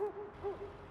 Ooh, ooh.